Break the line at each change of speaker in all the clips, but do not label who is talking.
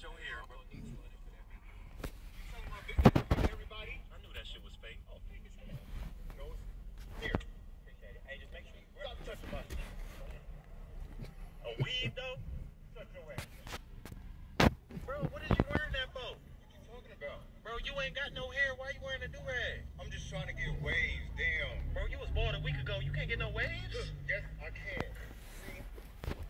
your bro.
You telling my business to everybody?
I knew that shit was fake.
Oh, fake as hell. No, here. Appreciate it. Hey, just make sure you stop touching my shit.
A weave, though?
Touch your ass.
Bro, what is you wearing that for?
What you talking about?
Bro, you ain't got no hair. Why you wearing a do-rag?
I'm just trying to get waves. Damn.
Bro, you was born a week ago. You can't get no waves?
Yes, I can. See?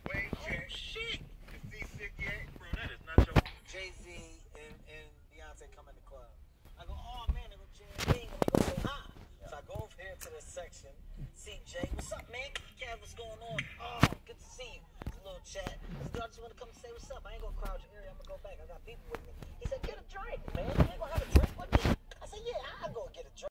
Wave
Oh,
check.
shit.
You see sick yet?
Bro, that is not your...
Jay Z and, and Beyonce come in the club. I go, oh man, they go. Let me go hi. So I go over here to this section, see Jay. What's up, man? Kev, what's going on? Oh, good to see you. It's a little chat. I said, "Dude, I just want to come say what's up. I ain't gonna crowd your area. I'm gonna go back. I got people with me. He said, get a drink, man.